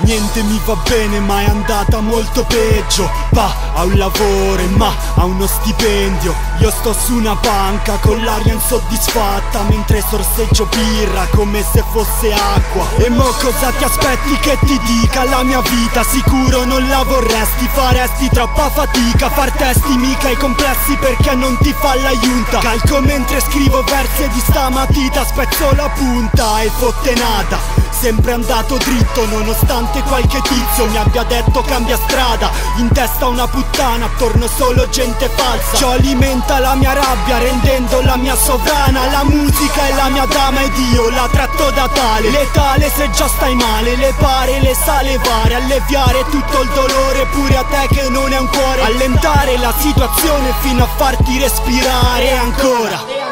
Niente mi va bene ma è andata molto peggio. Pa, ha un lavoro e ma ha uno stipendio. Io sto su una banca con l'aria insoddisfatta Mentre sorseggio birra come se fosse acqua. E mo cosa ti aspetti che ti dica la mia vita? Sicuro non la vorresti, faresti troppa fatica. Far testi mica i complessi perché non ti fa la giunta Calco mentre scrivo versi di sta matita Spezzo la punta e fotte nata Sempre andato dritto nonostante qualche tizio mi abbia detto cambia strada. In testa una puttana, attorno solo gente falsa. Ciò alimenta la mia rabbia rendendo la mia sovrana. La musica è la mia dama ed io la tratto da tale. Letale se già stai male, le pare, le sa levare Alleviare tutto il dolore pure a te che non è un cuore. Allentare la situazione fino a farti respirare ancora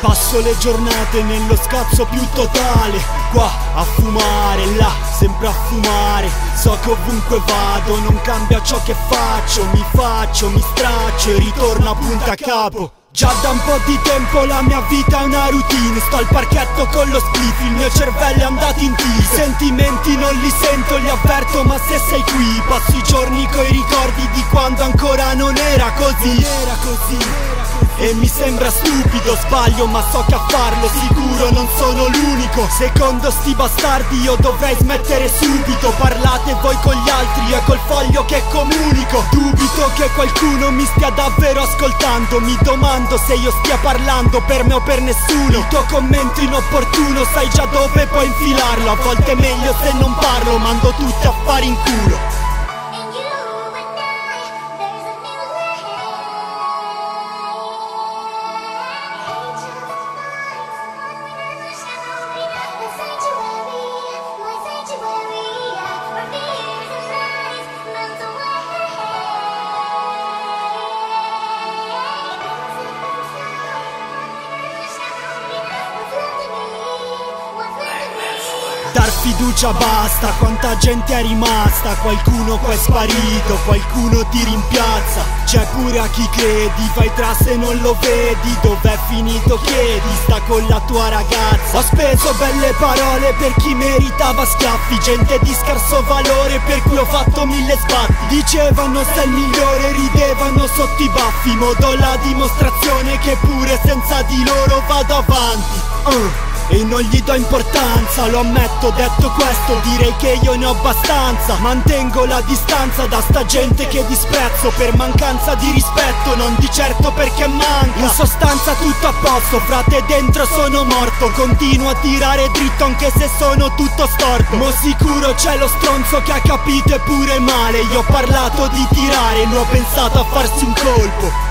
Passo le giornate nello scazzo più totale. Qua a fumare, là sempre a fumare. So che ovunque vado non cambia ciò che faccio. Mi faccio, mi straccio e ritorno a punta a capo Già da un po' di tempo la mia vita è una routine. Sto al parchetto con lo spliff, il mio cervello è andato in tilt I sentimenti non li sento, li avverto ma se sei qui Passo i giorni coi ricordi di quando ancora non era così. Era così e mi sembra stupido, sbaglio ma so che a farlo sicuro non sono l'unico. Secondo sti bastardi io dovrei smettere subito. Parlate voi con gli altri e col foglio che comunico. Dubito che qualcuno mi stia davvero ascoltando Mi domando se io stia parlando per me o per nessuno. Il tuo commento inopportuno sai già dove puoi infilarlo. A volte è meglio se non parlo, mando tutti a fare in culo Dar fiducia basta, quanta gente è rimasta Qualcuno qua è sparito, qualcuno ti rimpiazza. C'è pure a chi credi, vai tra se non lo vedi Dov'è finito chiedi, sta con la tua ragazza. Ho speso belle parole per chi meritava schiaffi Gente di scarso valore per cui ho fatto mille sbatti. Dicevano sei il migliore, ridevano sotto i baffi Modo la dimostrazione che pure senza di loro vado avanti. Uh. E non gli do importanza, lo ammetto, detto questo direi che io ne ho abbastanza. Mantengo la distanza da sta gente che disprezzo per mancanza di rispetto Non di certo perché manca. In sostanza tutto a posto, frate dentro sono morto. Continuo a tirare dritto anche se sono tutto storto. Mo sicuro c'è lo stronzo che ha capito e pure male. Io ho parlato di tirare, non ho pensato a farsi un colpo